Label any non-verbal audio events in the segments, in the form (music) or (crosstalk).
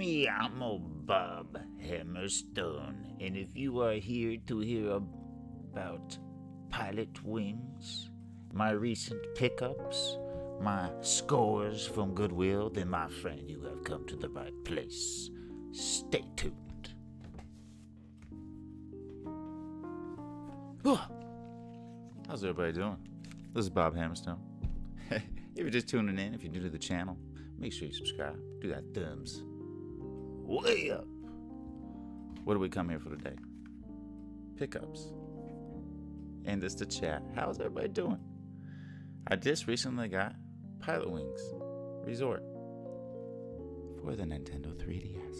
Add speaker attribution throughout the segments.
Speaker 1: me, I'm old Bob Hammerstone, and if you are here to hear about pilot wings, my recent pickups, my scores from Goodwill, then my friend, you have come to the right place. Stay tuned.
Speaker 2: How's everybody doing? This is Bob Hammerstone. (laughs) if you're just tuning in, if you're new to the channel, make sure you subscribe. Do that thumbs way up. What do we come here for today? Pickups. And this to chat. How's everybody doing? I just recently got Pilot Wings Resort for the Nintendo 3DS.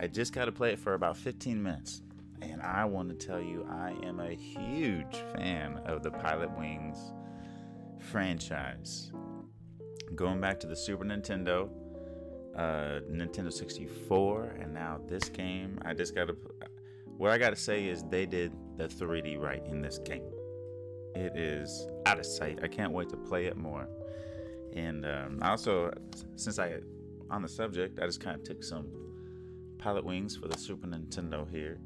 Speaker 2: I just got to play it for about 15 minutes. And I want to tell you, I am a huge fan of the Pilot Wings franchise. Going back to the Super Nintendo, uh, Nintendo 64, and now this game, I just got to. What I got to say is they did the 3D right in this game. It is out of sight. I can't wait to play it more. And um, also, since I on the subject, I just kind of took some Pilot Wings for the Super Nintendo here.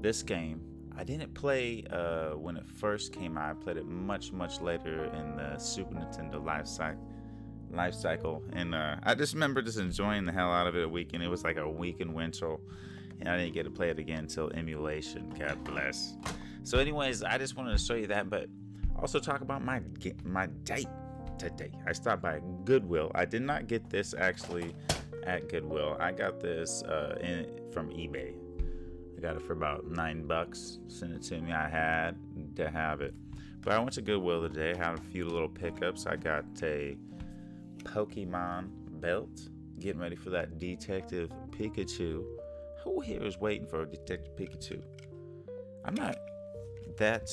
Speaker 2: This game, I didn't play uh, when it first came out. I played it much, much later in the Super Nintendo life cycle. Life cycle, and uh, I just remember just enjoying the hell out of it a weekend. It was like a week in winter, and I didn't get to play it again until emulation. God bless. So, anyways, I just wanted to show you that, but also talk about my my date today. I stopped by Goodwill. I did not get this actually at Goodwill. I got this uh, in, from eBay. I got it for about nine bucks. Sent it to me. I had to have it. But I went to Goodwill today. Had a few little pickups. I got a Pokemon belt. Getting ready for that Detective Pikachu. Who here is waiting for a Detective Pikachu? I'm not that.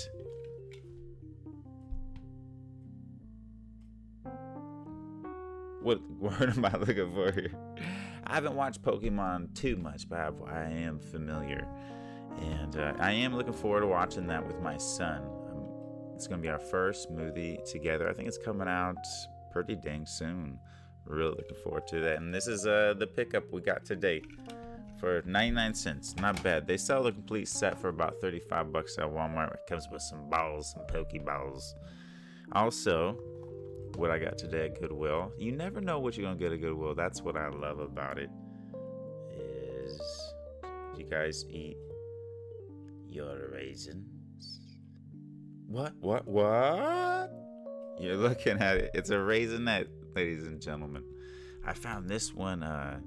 Speaker 2: What (laughs) word am I looking for here? I haven't watched Pokemon too much, but I am familiar. And uh, I am looking forward to watching that with my son. Um, it's going to be our first movie together. I think it's coming out pretty dang soon. Really looking forward to that. And this is uh, the pickup we got today for 99 cents. Not bad. They sell the complete set for about 35 bucks at Walmart. It comes with some balls, some Pokeballs. Also, what I got today at Goodwill. You never know what you're gonna get at Goodwill. That's what I love about it. Is you guys eat your raisins? What? What? What? You're looking at it. It's a raisinette, ladies and gentlemen. I found this one. Uh,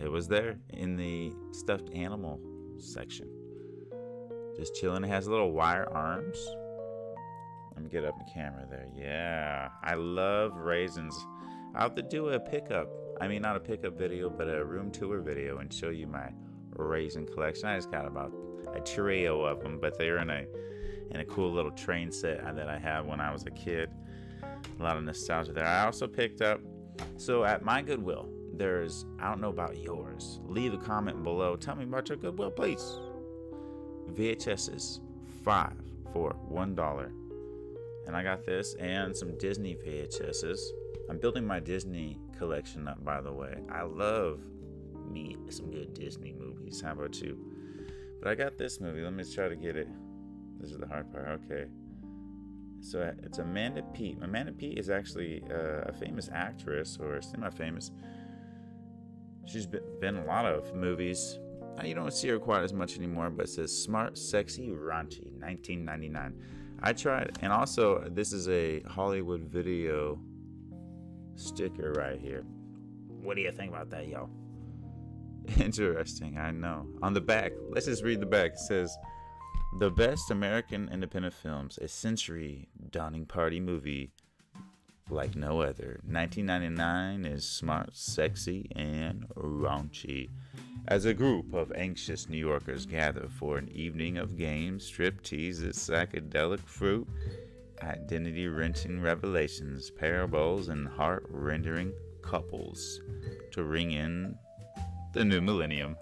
Speaker 2: it was there in the stuffed animal section. Just chilling. It has little wire arms. Let me get up the camera there. Yeah, I love raisins. I'll have to do a pickup. I mean, not a pickup video, but a room tour video and show you my raisin collection. I just got about a trio of them, but they're in a in a cool little train set that I had when I was a kid. A lot of nostalgia there. I also picked up. So at my Goodwill, there's I don't know about yours. Leave a comment below. Tell me about your Goodwill, please. VHSs, five for one dollar and I got this and some Disney VHSs. I'm building my Disney collection up, by the way. I love me some good Disney movies. How about you? But I got this movie. Let me try to get it. This is the hard part. Okay. So it's Amanda Peet. Amanda Peet is actually uh, a famous actress or semi-famous. She's been in a lot of movies. You don't see her quite as much anymore, but it says Smart, Sexy, Raunchy, 1999. I tried, and also this is a Hollywood video sticker right here. What do you think about that, y'all? (laughs) Interesting, I know. On the back, let's just read the back. It says, "The best American independent films, a century dawning party movie." Like no other. 1999 is smart, sexy, and raunchy. As a group of anxious New Yorkers gather for an evening of games, stripteases, psychedelic fruit, identity wrenching revelations, parables, and heart rendering couples to ring in the new millennium.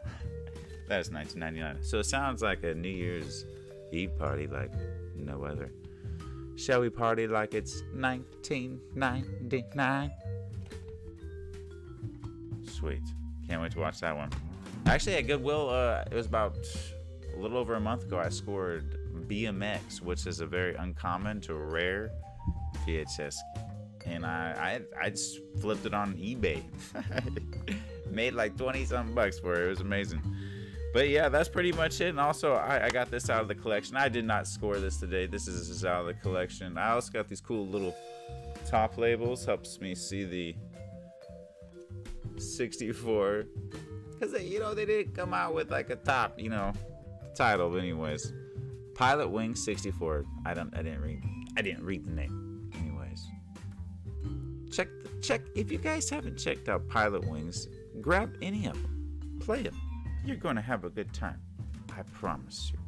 Speaker 2: That's 1999. So it sounds like a New Year's Eve party like no other. Shall we party like it's 1999? sweet. Can't wait to watch that one. Actually, at Goodwill, uh, it was about a little over a month ago. I scored BMX, which is a very uncommon to rare VHS, and I I, I just flipped it on eBay. (laughs) Made like twenty something bucks for it. It was amazing. But yeah, that's pretty much it. And also, I, I got this out of the collection. I did not score this today. This is, is out of the collection. I also got these cool little top labels. Helps me see the 64 because you know they didn't come out with like a top you know title anyways Pilotwings 64 i don't i didn't read i didn't read the name anyways check the, check if you guys haven't checked out Pilot Wings, grab any of them play them you're going to have a good time i promise you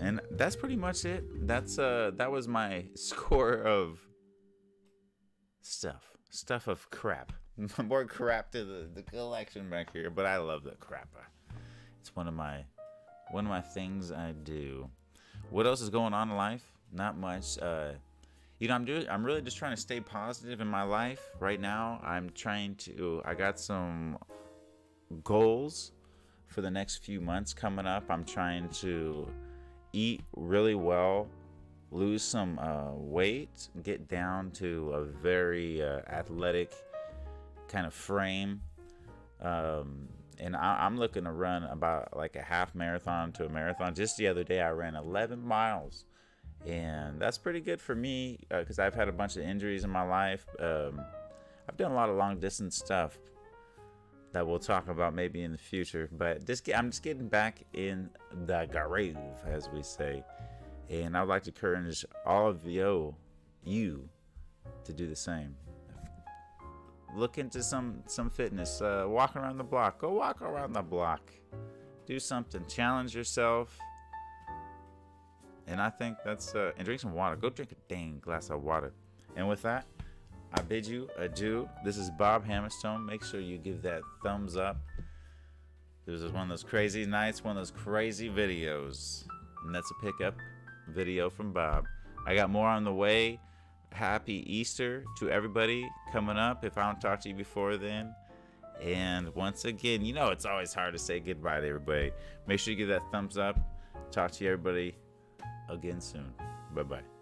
Speaker 2: and that's pretty much it that's uh that was my (laughs) score of stuff stuff of crap (laughs) more crap to the, the collection back here, but I love the crap. It's one of my one of my things I do. What else is going on in life? Not much. Uh, you know, I'm doing. I'm really just trying to stay positive in my life right now. I'm trying to. I got some goals for the next few months coming up. I'm trying to eat really well, lose some uh, weight, get down to a very uh, athletic kind of frame. Um, and I, am looking to run about like a half marathon to a marathon. Just the other day, I ran 11 miles, and that's pretty good for me because uh, I've had a bunch of injuries in my life. Um, I've done a lot of long distance stuff that we'll talk about maybe in the future, but just I'm just getting back in the grave, as we say, and I'd like to encourage all of you, you, to do the same look into some some fitness. Uh, walk around the block. Go walk around the block. Do something. Challenge yourself. And I think that's uh, and drink some water. Go drink a dang glass of water. And with that, I bid you adieu. This is Bob Hammerstone. Make sure you give that thumbs up. This is one of those crazy nights, one of those crazy videos. And that's a pickup video from Bob. I got more on the way happy Easter to everybody coming up if I don't talk to you before then. And once again, you know, it's always hard to say goodbye to everybody. Make sure you give that thumbs up. Talk to you, everybody, again soon. Bye bye.